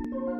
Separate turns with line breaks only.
you